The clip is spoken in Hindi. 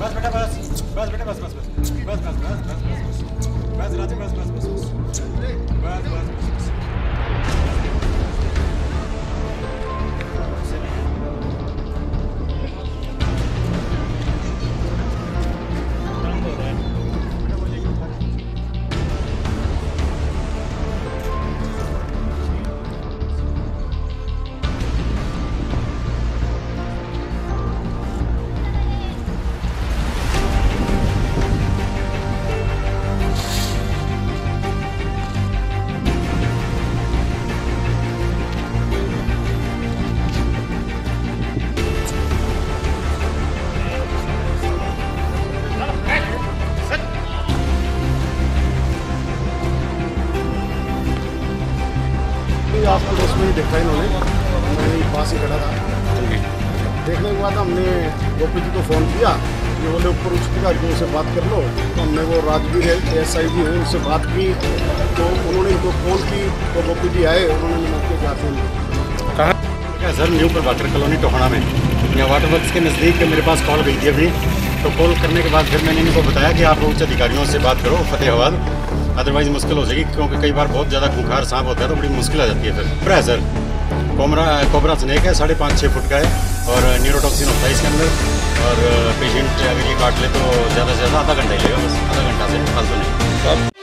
बस बेटा बस बस बेटा बस बस बस बस बस बस बस बस बस राजा बस बस बस बस बस बस नहीं, आपको तो उसमें ही देखा इन्होंने। मैं पास ही खड़ा था। देखने के बाद हमने गोपी जी को फ़ोन किया कि बोले ऊपर उच्च अधिकारियों से बात कर लो। तो हमने वो राजवीर एस आई जी हैं उनसे बात की। तो उन्होंने इनको फ़ोन की तो गोपी जी आए उन्होंने मौके पर आते हैं क्या। सर न्यू पर वाटर कॉलोनी टोहाना में। यहाँ वाटर वर्क के नज़दीक मेरे पास कॉल गई थी अभी। तो कॉल करने के बाद फिर मैंने इनको बताया कि आप उच्च अधिकारियों से बात करो, फतेहाबाद। अदरवाइज़ मुश्किल हो जाएगी क्योंकि कई बार बहुत ज़्यादा खूंखार सांप होता है तो बड़ी मुश्किल आ जाती है फिर। पूरा है सर कोमरा, कोबरा स्नेक है, साढ़े पाँच छः फुट का है और न्यूरोटॉक्सिन होता है इसके अंदर। और पेशेंट अगर ये काट ले तो ज़्यादा से ज़्यादा आधा घंटा ही लेगा बस, आधा घंटा से, फालतू नहीं।